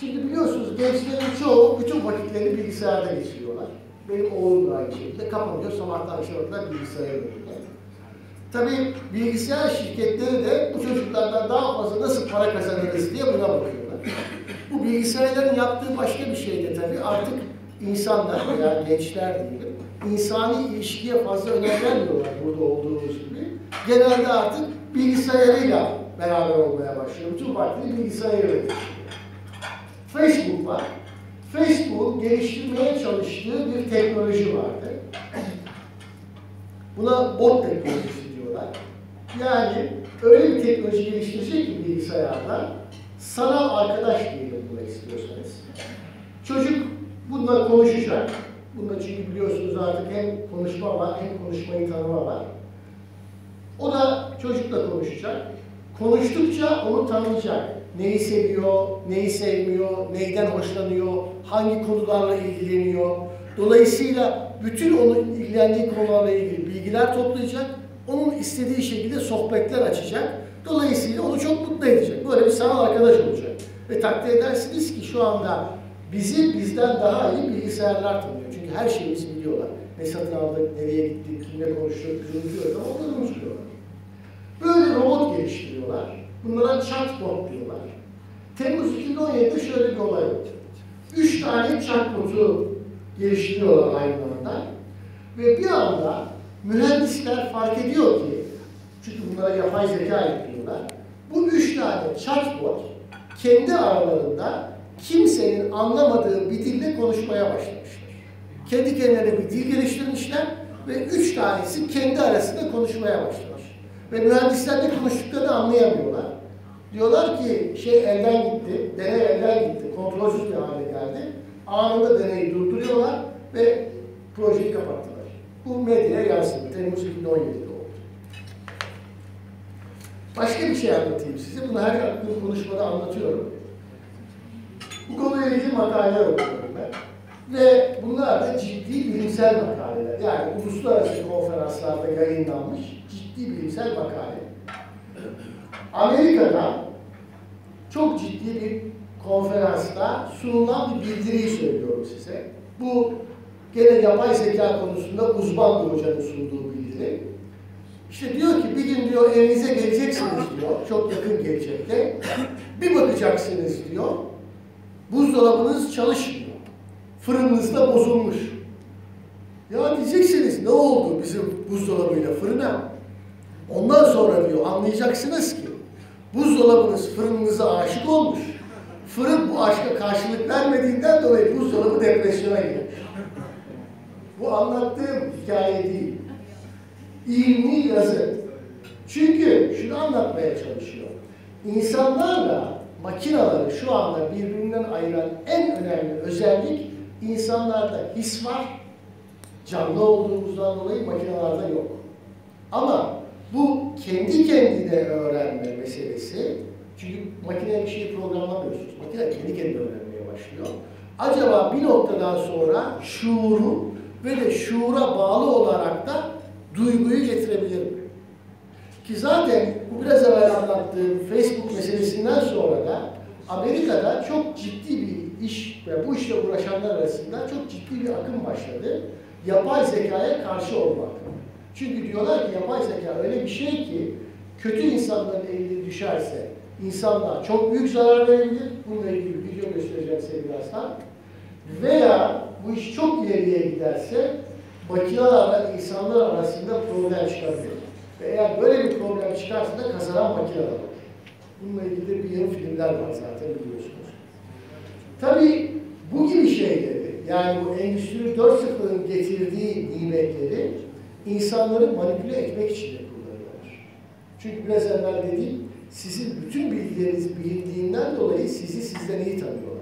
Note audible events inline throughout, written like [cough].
Şimdi biliyorsunuz gençlerin çoğu bütün vakitlerini bilgisayarda geçiriyorlar. Benim oğlum da aynı şekilde kapanıyor sabahtan akşama kadar bilgisayara önünde. Tabii bilgisayar şirketleri de bu çocuklardan daha fazla nasıl para kazanırız diye buna bakıyorlar. Bu bilgisayarların yaptığı başka bir şey de tabii artık insanlar veya gençler diyelim, insani ilişkiye fazla önem vermiyorlar burada olduğumuz gibi. Genelde artık bilgisayarıyla beraber olmaya başlıyor. Bütün vaktini bilgisayarıyla geçiriyor. Facebook var. Facebook geliştirmeye çalıştığı bir teknoloji vardı. Buna bot teknolojisi diyorlar. Yani öyle bir teknoloji geliştirecek ki bilgisayarda sanal arkadaş diyelim buna istiyorsanız. Çocuk bununla konuşacak. Bunda çünkü biliyorsunuz artık hem konuşma var hem konuşmayı tanıma var. O da çocukla konuşacak. Konuştukça onu tanıyacak. Neyi seviyor, neyi sevmiyor, neyden hoşlanıyor, hangi konularla ilgileniyor. Dolayısıyla bütün onun ilgilendiği konularla ilgili bilgiler toplayacak. Onun istediği şekilde sohbetler açacak. Dolayısıyla onu çok mutlu edecek. Böyle bir sanal arkadaş olacak. Ve takdir edersiniz ki şu anda bizi bizden daha iyi bilgisayarlar tanıyor. Çünkü her şeyimizi biliyorlar. Ne satın aldık, nereye gittik, kimle konuştuk, biz unutuyoruz ama onları unutuyorlar. Böyle robot geliştiriyorlar. Bunlara chatbot diyorlar. Temmuz 2017'de şöyle bir olay oldu. Üç tane chatbot'u geliştiriyorlar aynı anda. Ve bir anda mühendisler fark ediyor ki, çünkü bunlara yapay zeka ekliyorlar, bu üç tane chatbot kendi aralarında kimsenin anlamadığı bir dille konuşmaya başlamışlar. Kendi kendilerine bir dil geliştirmişler ve üç tanesi kendi arasında konuşmaya başlamış. Ve mühendisler de konuştuklarını anlayamıyorlar. Diyorlar ki şey elden gitti, deney elden gitti, kontrolsüz bir hale geldi. Anında deneyi durduruyorlar ve projeyi kapattılar. Bu medyaya yansıdı. Temmuz 2017'de oldu. Başka bir şey anlatayım size. Bunu her yaptığım konuşmada anlatıyorum. Bu konuyla ilgili makaleler okuyorum ben. Ve bunlar da ciddi bilimsel makaleler. Yani uluslararası konferanslarda yayınlanmış ciddi bilimsel makale. Amerika'da çok ciddi bir konferansta sunulan bir bildiriyi söylüyorum size. Bu gene yapay zeka konusunda uzman bir hocanın sunduğu bildiri. İşte diyor ki bir gün diyor evinize geleceksiniz diyor, çok yakın gelecekte. Bir bakacaksınız diyor, buzdolabınız çalışmıyor. Fırınınız da bozulmuş. Ya diyeceksiniz ne oldu bizim buzdolabıyla fırına? Ondan sonra diyor anlayacaksınız ki buzdolabınız fırınınıza aşık olmuş. Fırın bu aşka karşılık vermediğinden dolayı buzdolabı depresyona girmiş. Bu anlattığım hikaye değil. İlmi yazı. Çünkü şunu anlatmaya çalışıyor. İnsanlarla makinaları şu anda birbirinden ayıran en önemli özellik insanlarda his var. Canlı olduğumuzdan dolayı makinalarda yok. Ama bu kendi kendine öğrenme meselesi, çünkü makineye bir şeyi programlamıyorsunuz. Makine kendi kendine öğrenmeye başlıyor. Acaba bir noktadan sonra şuuru ve de şuura bağlı olarak da duyguyu getirebilir mi? Ki zaten bu biraz evvel anlattığım Facebook meselesinden sonra da Amerika'da çok ciddi bir iş ve bu işle uğraşanlar arasında çok ciddi bir akım başladı. Yapay zekaya karşı olmak. Çünkü diyorlar ki yapay zeka öyle bir şey ki kötü insanların eline düşerse insanlar çok büyük zarar verebilir. Bununla ilgili bir video göstereceğim size birazdan. Veya bu iş çok ileriye giderse makinelerle insanlar arasında problem çıkabilir. Ve eğer böyle bir problem çıkarsa da kazanan makineler olur. Bununla ilgili bir yarım filmler var zaten biliyorsunuz. Tabii bu gibi şeyleri, yani bu Endüstri 4.0'ın getirdiği nimetleri insanları manipüle etmek için de kullanıyorlar. Çünkü biraz evvel dediğim, sizin bütün bilgileriniz bilindiğinden dolayı sizi sizden iyi tanıyorlar.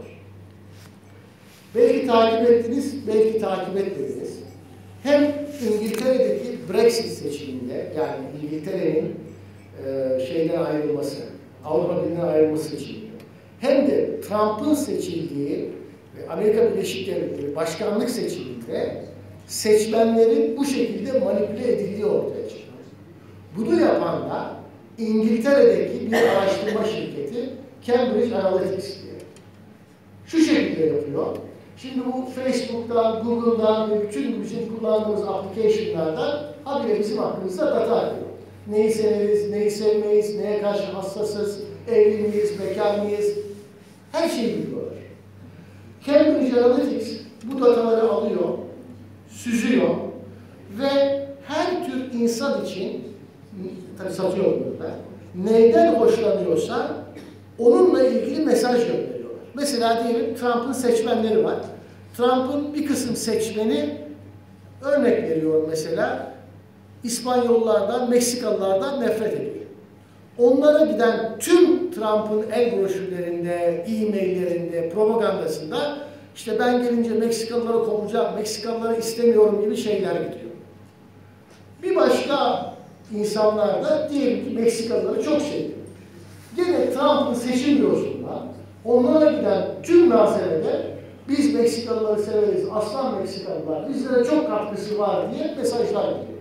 Belki takip ettiniz, belki takip etmediniz. Hem İngiltere'deki Brexit seçiminde, yani İngiltere'nin e, şeyden ayrılması, Avrupa Birliği'ne ayrılması seçildi. Hem de Trump'ın seçildiği ve Amerika Birleşik Devletleri başkanlık seçiminde seçmenlerin bu şekilde manipüle edildiği ortaya çıktı. Bunu yapan da İngiltere'deki bir araştırma şirketi Cambridge Analytics diye. şekilde yapıyor. Şimdi bu Facebook'tan, Google'dan ve bütün bizim kullandığımız application'lardan habire bizim hakkımızda data alıyor. Neyi severiz, neyi sevmeyiz, neye karşı hassasız, evli miyiz, bekar mıyız? Her şeyi biliyorlar. Cambridge Analytics bu dataları alıyor, süzüyor ve her tür insan için, tabi satıyorum burada, neyden hoşlanıyorsa onunla ilgili mesaj gönderiyorlar. Mesela diyelim Trump'ın seçmenleri var. Trump'ın bir kısım seçmeni örnek veriyor mesela İspanyollardan, Meksikalılardan nefret ediyor. Onlara giden tüm Trump'ın el broşürlerinde, e-maillerinde, propagandasında işte ben gelince Meksikalıları kovacağım, Meksikalıları istemiyorum gibi şeyler gidiyor. Bir başka insanlar da diyelim ki Meksikalıları çok seviyor. Gene Trump'ın seçim bürosunda onlara giden tüm malzemede biz Meksikalıları severiz, aslan Meksikalılar, bizlere çok katkısı var diye mesajlar gidiyor.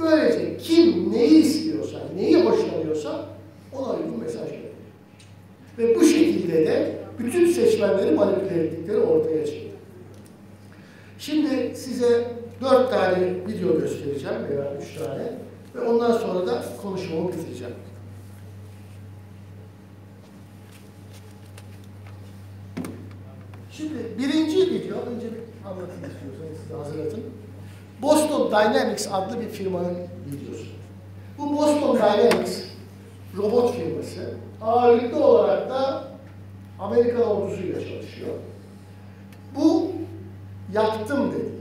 Böylece kim neyi istiyorsa, neyi hoşlanıyorsa ona uygun mesaj veriyor. Ve bu şekilde de bütün seçmenleri manipüle ettikleri ortaya çıkıyor. Şimdi size dört tane video göstereceğim veya üç tane ve ondan sonra da konuşmamı bitireceğim. Şimdi birinci video, önce bir anlatayım istiyorsanız size hazırlatın. Boston Dynamics adlı bir firmanın videosu. Bu Boston Dynamics robot firması ağırlıklı olarak da Amerikan ordusuyla çalışıyor. Bu yaptım dedi.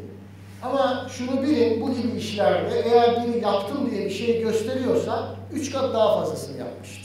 Ama şunu bilin, bu gibi işlerde eğer biri yaptım diye bir şey gösteriyorsa üç kat daha fazlasını yapmıştır.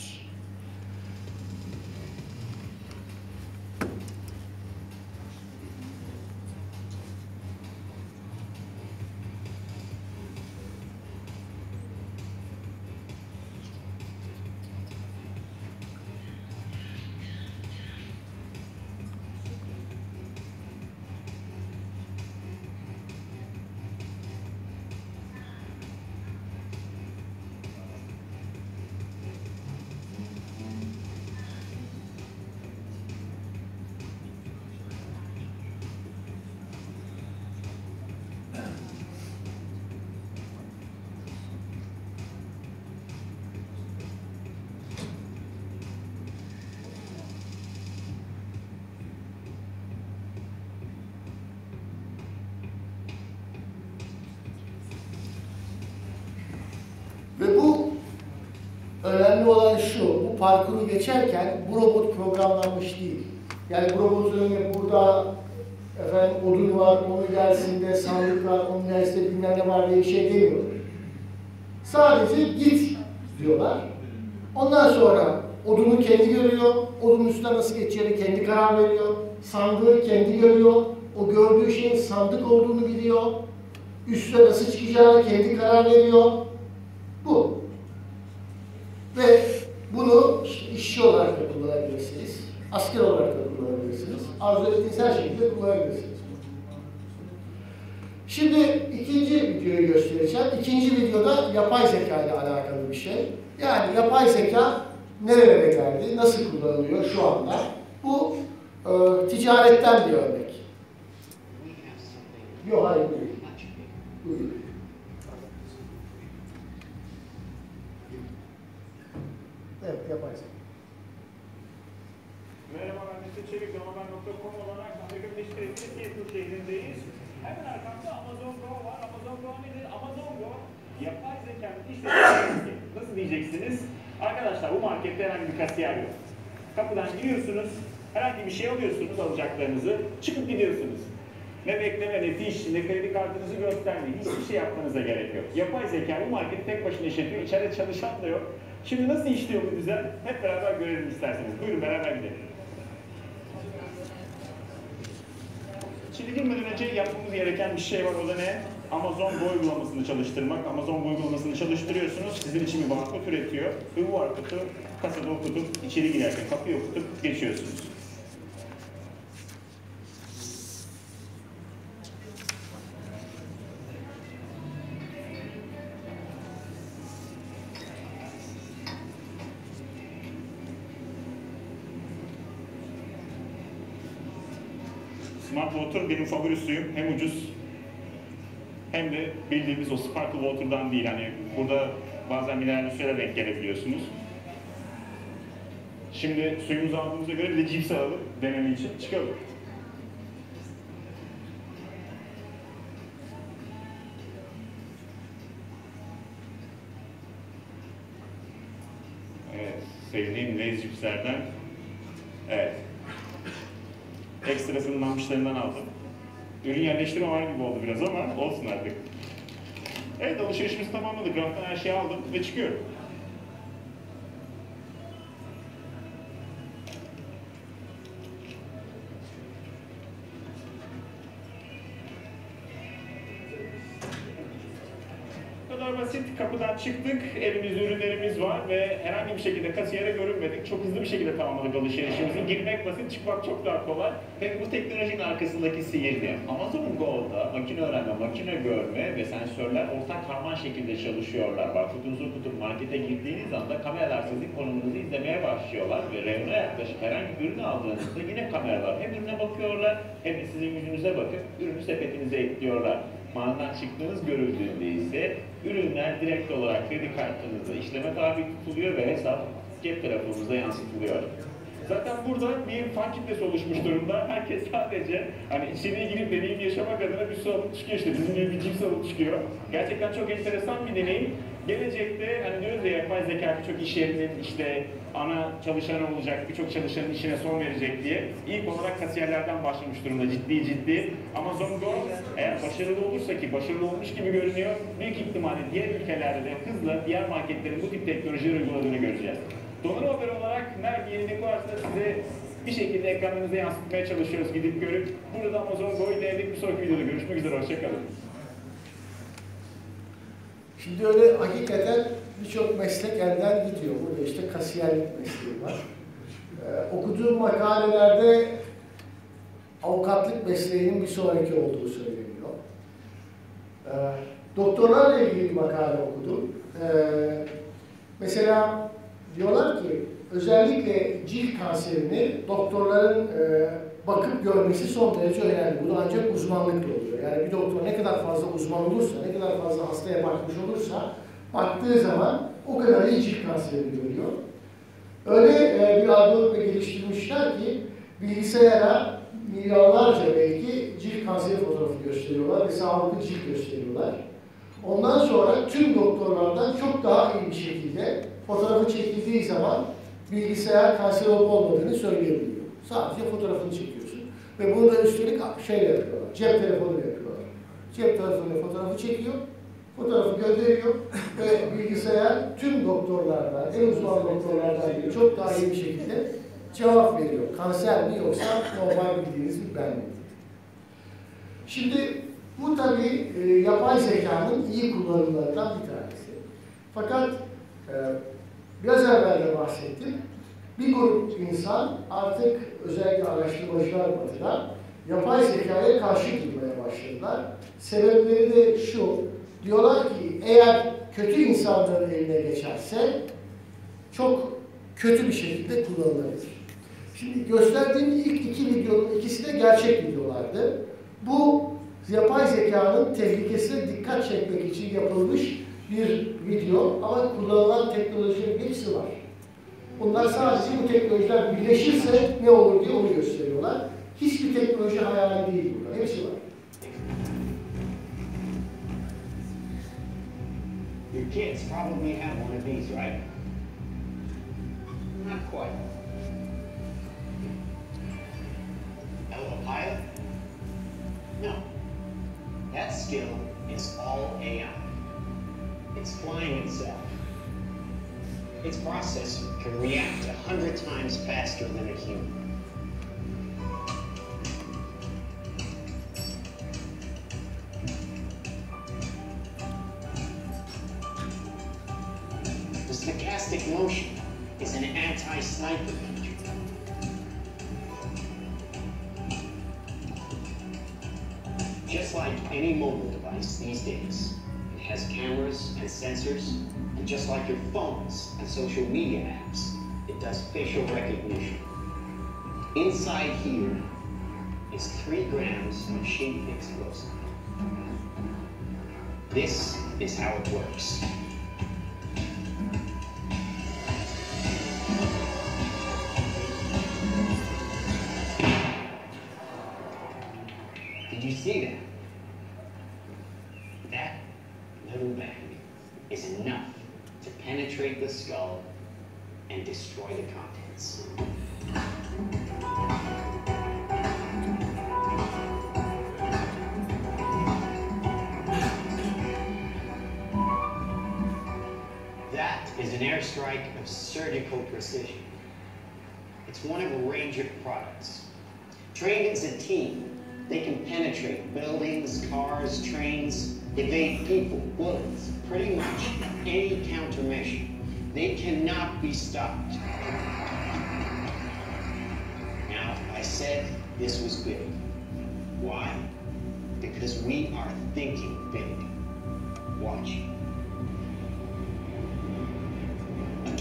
Parkuru geçerken bu robot programlanmış değil. Yani bu robotun burada efendim odun var, onu gelsin de sandık var, onun neresinde bilmem ne var diye şey demiyor. Sadece git diyorlar. Ondan sonra odunu kendi görüyor, odunun üstüne nasıl geçeceğini kendi karar veriyor. Sandığı kendi görüyor, o gördüğü şeyin sandık olduğunu biliyor. Üstüne nasıl çıkacağını kendi karar veriyor. Bu. Ve bunu işçi olarak da kullanabilirsiniz, asker olarak da kullanabilirsiniz, arzu ettiğiniz her şekilde kullanabilirsiniz. Şimdi ikinci videoyu göstereceğim. İkinci videoda yapay zeka ile alakalı bir şey. Yani yapay zeka nerelere geldi, nasıl kullanılıyor şu anda? Bu e, ticaretten bir örnek. Yok hayır değil. Buyurun. Evet, yapay zeka. Merhaba ben Mesut Çelik, Domaben.com olarak Amerika Birleşik Devletleri Seattle şehrindeyiz. Hemen arkamda Amazon Go var. Amazon Go nedir? Amazon Go yapay zekanın işlemi Nasıl diyeceksiniz? Arkadaşlar bu markette herhangi bir kasiyer yok. Kapıdan giriyorsunuz, herhangi bir şey alıyorsunuz alacaklarınızı, çıkıp gidiyorsunuz. Ne bekleme, ne fiş, ne kredi kartınızı göstermeyin. Hiçbir şey yapmanıza gerek yok. Yapay zeka bu marketi tek başına işletiyor. İçeride çalışan da yok. Şimdi nasıl işliyor bu düzen? Hep beraber görelim isterseniz. Buyurun beraber gidelim. Şimdi girmeden önce yapmamız gereken bir şey var. O da ne? Amazon Go uygulamasını çalıştırmak. Amazon Go uygulamasını çalıştırıyorsunuz. Sizin için bir barkod üretiyor. Ve bu barkodu kasada okutup içeri girerken kapıyı okutup geçiyorsunuz. Smart Water benim favori suyum. Hem ucuz hem de bildiğimiz o sparkle water'dan değil. Hani burada bazen mineral suyla denk gelebiliyorsunuz. Şimdi suyumuzu aldığımıza göre bir de cips alalım deneme için çıkalım. Evet, sevdiğim Lay's cipslerden. Evet. Ekstrasını namışlarından aldım. Ürün yerleştirme var gibi oldu biraz ama olsun artık. Evet alışverişimizi tamamladık. Raftan her şeyi aldım ve çıkıyorum. Kadar basit. Kapıdan çıktık. Elimizde ürünlerimiz var ve herhangi bir şekilde kasiyere görünmedik. Çok hızlı bir şekilde tamamladık alışverişimizi. Girmek basit, çıkmak çok daha kolay. Peki bu teknolojinin arkasındaki sihir ne? Amazon Go'da makine öğrenme, makine görme ve sensörler ortak karman şekilde çalışıyorlar. Bak kutunuzu kutup markete girdiğiniz anda kameralar sizin konumunuzu izlemeye başlıyorlar ve reyona yaklaşıp herhangi bir ürün aldığınızda yine kameralar hem ürüne bakıyorlar hem de sizin yüzünüze bakıp ürünü sepetinize ekliyorlar. Mağazadan çıktığınız görüldüğünde ise ürünler direkt olarak kredi kartınızda işleme tabi tutuluyor ve hesap cep telefonunuza yansıtılıyor. Zaten burada bir fan kitlesi oluşmuş durumda. Herkes sadece hani içeriye girip deneyim yaşamak adına bir su çıkıyor işte. Bizim gibi bir cips alıp çıkıyor. Gerçekten çok enteresan bir deneyim. Gelecekte hani diyoruz ya yapay zeka birçok iş yerinin işte ana çalışanı olacak, birçok çalışanın işine son verecek diye ilk olarak kasiyerlerden başlamış durumda ciddi ciddi. Amazon Go eğer başarılı olursa ki başarılı olmuş gibi görünüyor, büyük ihtimalle diğer ülkelerde de hızla diğer marketlerin bu tip teknolojileri uyguladığını göreceğiz. Donanım haber olarak nerede yenilik varsa size bir şekilde ekranınıza yansıtmaya çalışıyoruz gidip görüp. Burada Amazon Go'yu denedik. Bir sonraki videoda görüşmek üzere. Hoşçakalın. Şimdi öyle hakikaten birçok meslek elden gidiyor. Burada işte kasiyerlik mesleği var. Ee, okuduğum makalelerde avukatlık mesleğinin bir sonraki olduğu söyleniyor. Ee, doktorlarla ilgili makale okudum. Ee, mesela diyorlar ki özellikle cilt kanserini doktorların e, bakıp görmesi son derece önemli. Bu ancak uzmanlıkla oluyor. Yani bir doktor ne kadar fazla uzman olursa, ne kadar fazla hastaya bakmış olursa baktığı zaman o kadar iyi cilt kanserini görüyor. Öyle e, bir algoritma geliştirmişler ki bilgisayara milyonlarca belki cilt kanseri fotoğrafı gösteriyorlar ve sağlıklı cilt gösteriyorlar. Ondan sonra tüm doktorlardan çok daha iyi bir şekilde fotoğrafı çekildiği zaman bilgisayar kanser olup olmadığını söyleyebiliyor. Sadece fotoğrafını çekiyorsun. Ve bunu da üstelik şeyle yapıyorlar, cep telefonuyla yapıyorlar. Cep telefonuyla fotoğrafı çekiyor, fotoğrafı gönderiyor ve bilgisayar tüm doktorlardan, en uzman doktorlardan biri çok daha iyi bir şekilde cevap veriyor. Kanser mi yoksa normal bildiğiniz bir ben mi? Şimdi bu tabii e, yapay zekanın iyi kullanımlarından bir tanesi. Fakat e, biraz evvel de bahsettim. Bir grup insan artık özellikle araştırmacılar batıda yapay zekaya karşı durmaya başladılar. Sebepleri de şu, diyorlar ki eğer kötü insanların eline geçerse çok kötü bir şekilde kullanılabilir. Şimdi gösterdiğim ilk iki videonun ikisi de gerçek videolardı. Bu yapay zekanın tehlikesine dikkat çekmek için yapılmış bir video ama kullanılan teknolojinin hepsi var. Bunlar sadece bu teknolojiler birleşirse ne olur diye onu gösteriyorlar. Hiçbir teknoloji değil burada. Var. Your kids probably have one of these, right? Not quite. Autopilot? No. That skill is all AI. It's flying itself. Its processor can react a hundred times faster than a human. The stochastic motion is an anti-sniper feature. Just like any mobile device these days, it has cameras and sensors, just like your phones and social media apps, it does facial recognition. Inside here is three grams of sheet explosive. This is how it works. An airstrike of surgical precision. It's one of a range of products. Trained as a team, they can penetrate buildings, cars, trains, evade people, bullets, pretty much any countermeasure. They cannot be stopped. Now, I said this was big. Why? Because we are thinking big. Watch.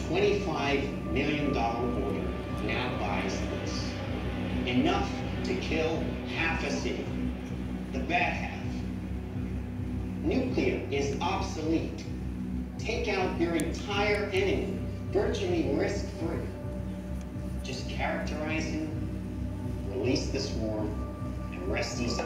$25 million order now buys this. Enough to kill half a city. The bad half. Nuclear is obsolete. Take out your entire enemy, virtually risk-free. Just characterize him, release the swarm, and rest easy.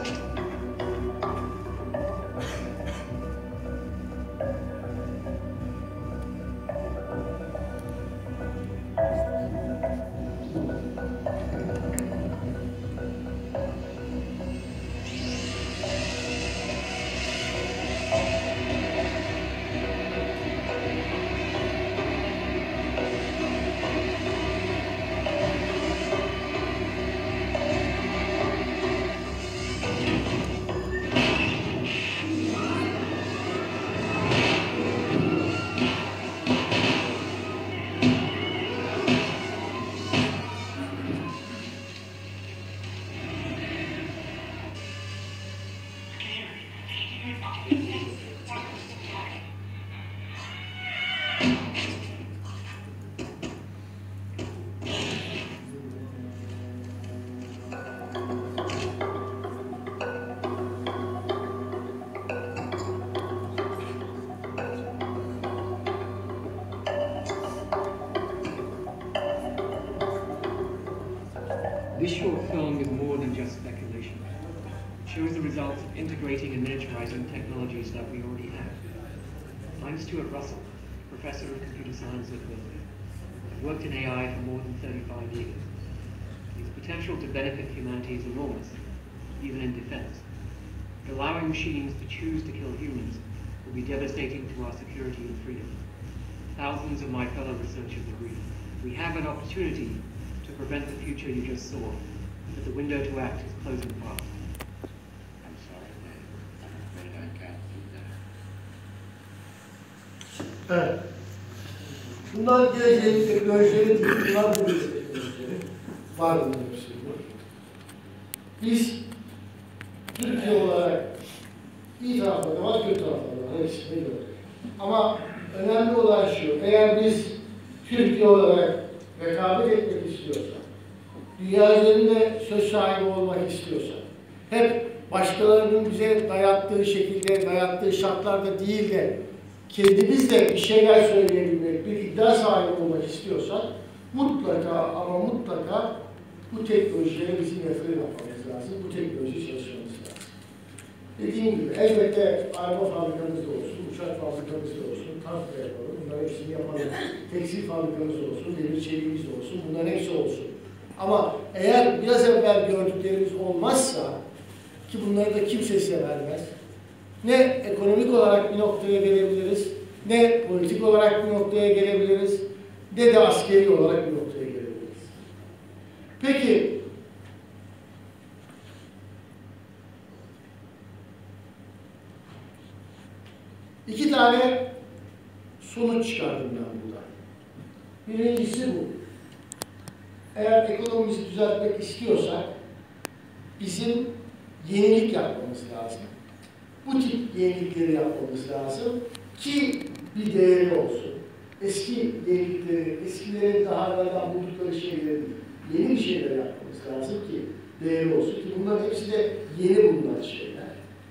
I'm Stuart Russell, Professor of Computer Science at Berkeley. I've worked in AI for more than 35 years. Its potential to benefit humanity is enormous, even in defense. Allowing machines to choose to kill humans will be devastating to our security and freedom. Thousands of my fellow researchers agree. We have an opportunity to prevent the future you just saw, but the window to act is closing fast. Evet. Bunlar geleceğin teknolojileri bunlar teknolojileri. Var bunların hepsi bu. Biz Türkiye olarak iyi tarafları var, kötü tarafları var. Hepsini gördük. Ama önemli olan şu, eğer biz Türkiye olarak rekabet etmek istiyorsak, dünya üzerinde söz sahibi olmak istiyorsak, hep başkalarının bize dayattığı şekilde, dayattığı şartlarda değil de kendimiz de bir şeyler söyleyebilmek, bir iddia sahibi olmak istiyorsak mutlaka ama mutlaka bu teknolojilere bizim yatırım yapmamız lazım. Bu teknoloji çalışmamız lazım. Dediğim gibi elbette araba fabrikamız da olsun, uçak fabrikamız da olsun, tank da yapalım, bunların hepsini yapalım. Tekstil fabrikamız da olsun, demir çeliğimiz de olsun, bunların hepsi olsun. Ama eğer biraz evvel gördüklerimiz olmazsa, ki bunları da kimse size vermez, ne ekonomik olarak bir noktaya gelebiliriz, ne politik olarak bir noktaya gelebiliriz, ne de askeri olarak bir noktaya gelebiliriz. Peki, iki tane sonuç çıkardım ben burada. Birincisi bu. Eğer ekonomimizi düzeltmek istiyorsak, bizim yenilik yapmamız lazım bu tip yenilikleri yapmamız lazım ki bir değeri olsun. Eski yenilikleri, eskilerin daha evvelden buldukları şeyleri yeni bir şeyler yapmamız lazım ki değeri olsun ki bunların hepsi de yeni bulunan şeyler.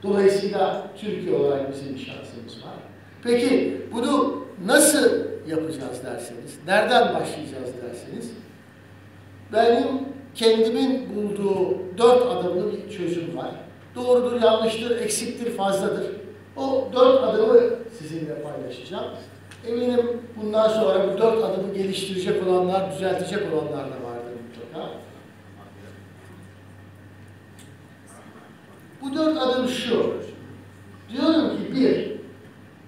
Dolayısıyla Türkiye olarak bizim şansımız var. Peki bunu nasıl yapacağız derseniz, nereden başlayacağız derseniz, benim kendimin bulduğu dört adımlı bir çözüm var. Doğrudur, yanlıştır, eksiktir, fazladır. O dört adımı sizinle paylaşacağım. Eminim bundan sonra bu dört adımı geliştirecek olanlar, düzeltecek olanlar da vardır mutlaka. Bu dört adım şu. Diyorum ki bir,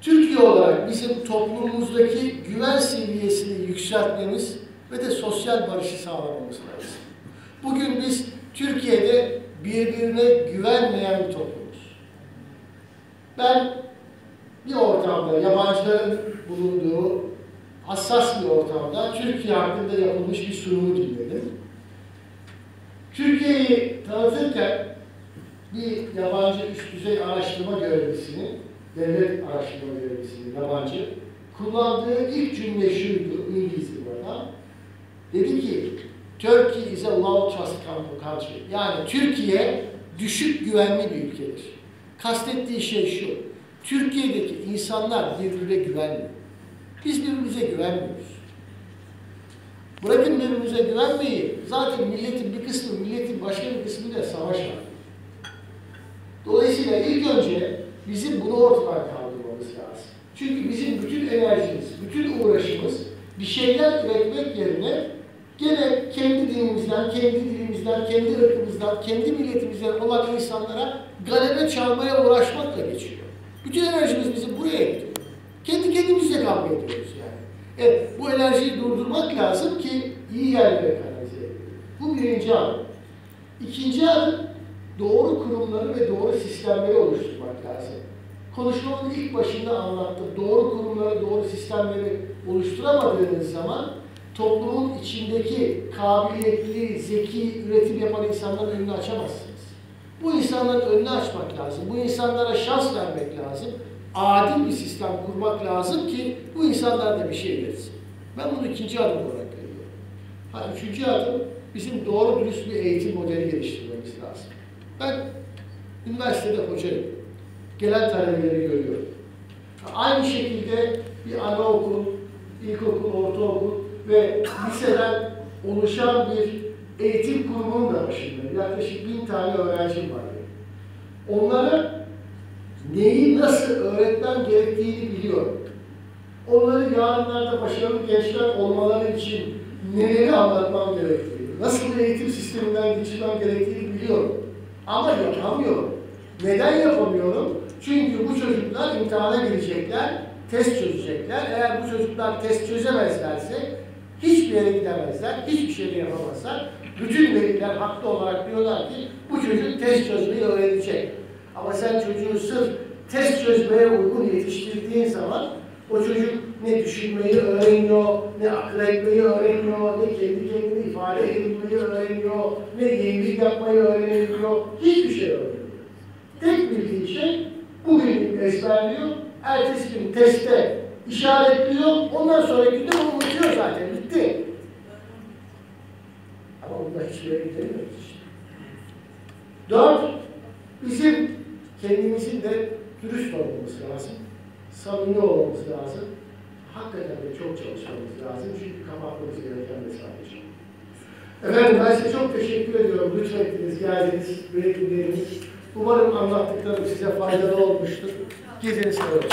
Türkiye olarak bizim toplumumuzdaki güven seviyesini yükseltmemiz ve de sosyal barışı sağlamamız lazım. Bugün biz Türkiye'de birbirine güvenmeyen bir toplumuz. Ben bir ortamda, yabancıların bulunduğu hassas bir ortamda Türkiye hakkında yapılmış bir sunumu dinledim. Türkiye'yi tanıtırken bir yabancı üst düzey araştırma görevlisinin, devlet araştırma görevlisinin yabancı, kullandığı ilk cümle şuydu, İngilizce bu adam. Dedi ki, Turkey is a low trust country. Yani Türkiye düşük güvenli bir ülkedir. Kastettiği şey şu, Türkiye'deki insanlar birbirine güvenmiyor. Biz birbirimize güvenmiyoruz. Bırakın birbirimize güvenmeyi, zaten milletin bir kısmı, milletin başka bir kısmıyla savaş var. Dolayısıyla ilk önce bizim bunu ortadan kaldırmamız lazım. Çünkü bizim bütün enerjimiz, bütün uğraşımız bir şeyler üretmek yerine gene kendi dinimizden, kendi dilimizden, kendi ırkımızdan, kendi milletimizden olan insanlara galebe çalmaya uğraşmakla geçiyor. Bütün enerjimiz bizim buraya gidiyor. Kendi kendimizle kavga ediyoruz yani. Evet, bu enerjiyi durdurmak lazım ki iyi yerlere kanalize. Bu birinci adım. İkinci adım, doğru kurumları ve doğru sistemleri oluşturmak lazım. Konuşmamın ilk başında anlattım. Doğru kurumları, doğru sistemleri oluşturamadığınız zaman toplumun içindeki kabiliyetli, zeki, üretim yapan insanların önünü açamazsınız. Bu insanların önünü açmak lazım. Bu insanlara şans vermek lazım. Adil bir sistem kurmak lazım ki bu insanlar da bir şey üretsin. Ben bunu ikinci adım olarak görüyorum. Ha, üçüncü adım bizim doğru dürüst bir eğitim modeli geliştirmemiz lazım. Ben üniversitede hocayım. Gelen talebeleri görüyorum. Aynı şekilde bir anaokul, ilkokul, ortaokul ve liseden oluşan bir eğitim kurumunun da başındayım. Yaklaşık bin tane öğrencim var. Onlara neyi nasıl öğretmem gerektiğini biliyorum. Onları yarınlarda başarılı gençler olmaları için neleri anlatmam gerektiğini, nasıl bir eğitim sisteminden geçirmem gerektiğini biliyorum. Ama yapamıyorum. Neden yapamıyorum? Çünkü bu çocuklar imtihana girecekler, test çözecekler. Eğer bu çocuklar test çözemezlerse hiçbir yere gidemezler, hiçbir şey yapamazlar. Bütün veliler haklı olarak diyorlar ki bu çocuk test çözmeyi öğrenecek. Ama sen çocuğu sırf test çözmeye uygun yetiştirdiğin zaman o çocuk ne düşünmeyi öğreniyor, ne akıl etmeyi öğreniyor, ne kendi kendini ifade etmeyi öğreniyor, ne yenilik yapmayı öğreniyor, hiçbir şey öğrenmiyor. Tek bildiği şey bugün ezberliyor, ertesi gün testte işaretliyor, ondan sonraki bunu unutuyor zaten, bitti. Ama bunda hiçbir yere gidemiyoruz işte. Dört, bizim kendimizin de dürüst olmamız lazım. Samimi olmamız lazım. Hakikaten de çok çalışmamız lazım. Çünkü kapatmamız gereken mesafeci. şey. Efendim ben size çok teşekkür ediyorum. Lütfettiniz, geldiniz, üretimleriniz. Umarım anlattıklarım size faydalı olmuştur. Geziniz olsun.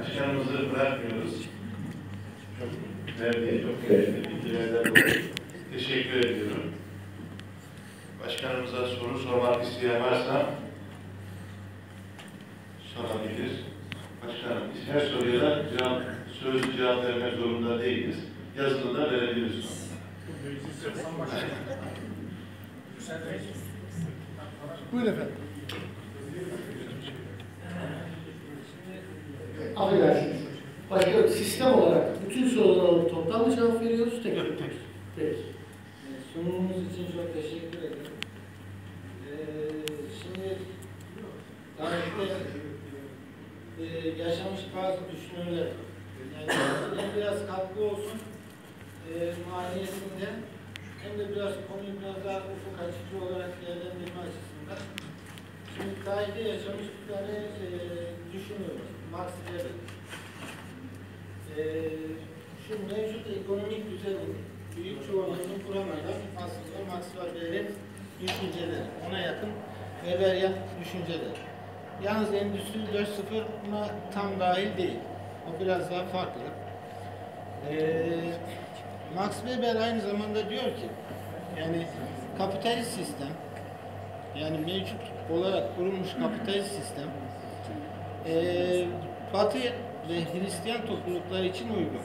Başkanımızı bırakmıyoruz. Çok verdiği, çok kıymetli bilgilerden dolayı teşekkür ediyorum. Başkanımıza soru sormak isteyen varsa sorabilir. Başkanım, biz her soruya da cevap, sözlü cevap vermek zorunda değiliz. Yazılı da verebiliriz. Buyurun efendim. Affedersiniz. Başka sistem olarak bütün soruları alıp Toptan mı cevap veriyoruz? Tek tek. Peki. Sunumunuz için çok teşekkür ederim. Ee, şimdi tarihte e, yaşamış bazı düşünürler hem biraz katkı olsun e, maliyetinde hem de biraz konuyu biraz daha ufuk açıcı olarak değerlendirme açısından. Şimdi tarihte yaşamış bir tane e, düşünür var, Max Weber. E, şu mevcut ekonomik düzenin büyük çoğunluğunu kuramadan aslında Max Weber'in düşünceleri, ona yakın Weberian düşünceler. Yalnız Endüstri 4.0 buna tam dahil değil. O biraz daha farklı. Ee, Max Weber aynı zamanda diyor ki, yani kapitalist sistem, yani mevcut olarak kurulmuş kapitalist sistem, ee, Batı ve Hristiyan topluluklar için uygun.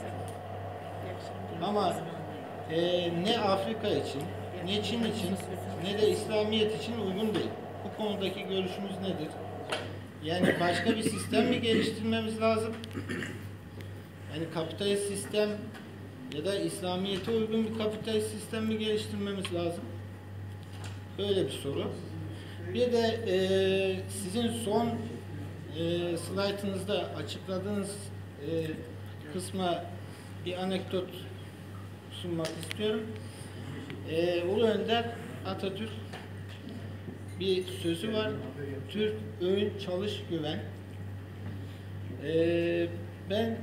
Ama e, ne Afrika için, ne Çin için, ne de İslamiyet için uygun değil. Bu konudaki görüşümüz nedir? Yani başka bir sistem mi geliştirmemiz lazım? Yani kapitalist sistem ya da İslamiyet'e uygun bir kapitalist sistem mi geliştirmemiz lazım? Böyle bir soru. Bir de e, sizin son e, slaytınızda açıkladığınız e, kısma bir anekdot sunmak istiyorum. Ee, Ulu Önder Atatürk bir sözü var. Türk öğün çalış güven. Ee, ben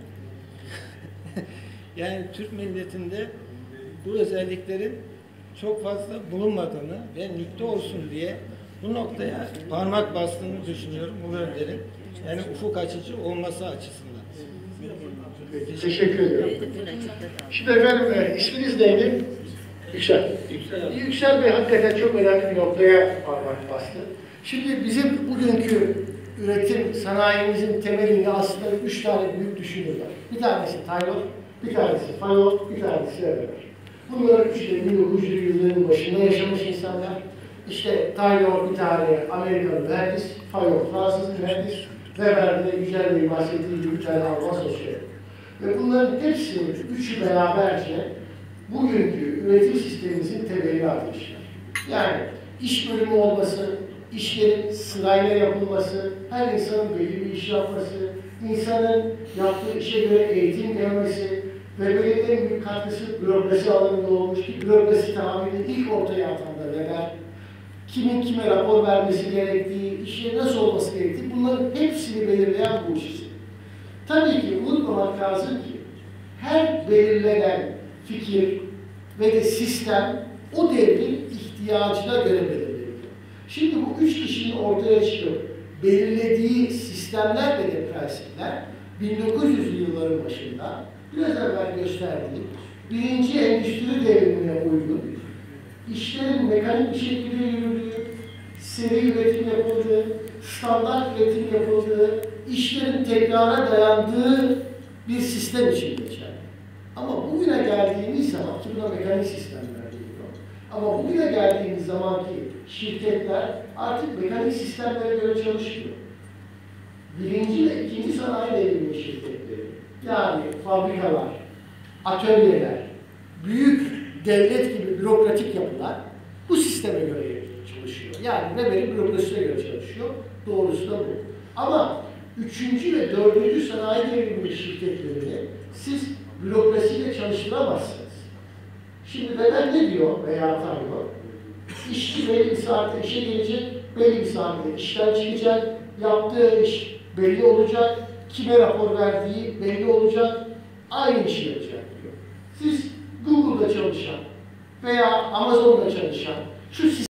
[laughs] yani Türk milletinde bu özelliklerin çok fazla bulunmadığını ve nükte olsun diye bu noktaya parmak bastığını düşünüyorum Ulu Önder'in. Yani ufuk açıcı olması açısından. Peki, teşekkür ederim. Şimdi efendim e, isminiz neydi? Yüksel. Yüksel, Yüksel Bey hakikaten çok önemli bir noktaya parmak bastı. Şimdi bizim bugünkü üretim sanayimizin temelinde aslında üç tane büyük düşünür var. Bir tanesi Taylor, bir tanesi Fayol, bir tanesi Weber. Bunların üçleri 1900'lü yılların başında yaşamış insanlar. İşte Taylor bir tane Amerikalı mühendis, Fayol Fransız mühendis, Weber de Yücel Bey bahsettiği gibi bir tane Alman sosyal. Ve bunların hepsi, üçü beraberce bugünkü üretim sistemimizin temelini atmışlar. Yani iş bölümü olması, işlerin sırayla yapılması, her insanın belli bir iş yapması, insanın yaptığı işe göre eğitim görmesi ve en büyük katkısı bürokrasi alanında olmuş ki bürokrasi tamamıyla ilk ortaya atan Weber. Kimin kime rapor vermesi gerektiği, işlerin nasıl olması gerektiği bunların hepsini belirleyen bu işi. Tabii ki unutmamak lazım ki her belirlenen fikir ve de sistem o devrin ihtiyacına göre belirleniyor. Şimdi bu üç kişinin ortaya çıkıp belirlediği sistemler ve de prensipler 1900'lü yılların başında biraz evvel gösterdiğim birinci endüstri devrimine uygun işlerin mekanik bir şekilde yürüdüğü, seri üretim yapıldığı, standart üretim yapıldığı, işlerin tekrara dayandığı bir sistem için geçerli. Ama bugüne geldiğimiz zaman, ki buna mekanik sistemler deniyor, ama bugüne geldiğimiz zamanki şirketler artık mekanik sistemlere göre çalışmıyor. Birinci ve ikinci sanayi devrimi şirketleri, yani fabrikalar, atölyeler, büyük devlet gibi bürokratik yapılar bu sisteme göre çalışıyor. Yani Weber'in bürokrasisine göre çalışıyor. Doğrusu da bu. Ama üçüncü ve dördüncü sanayi devrimi şirketlerini siz bürokrasiyle çalıştıramazsınız. Şimdi Weber ne diyor veya Tayyip? İşçi belli bir saatte işe gelecek, belli bir saatte işten çıkacak, yaptığı iş belli olacak, kime rapor verdiği belli olacak, aynı işi yapacak diyor. Siz Google'da çalışan veya Amazon'da çalışan şu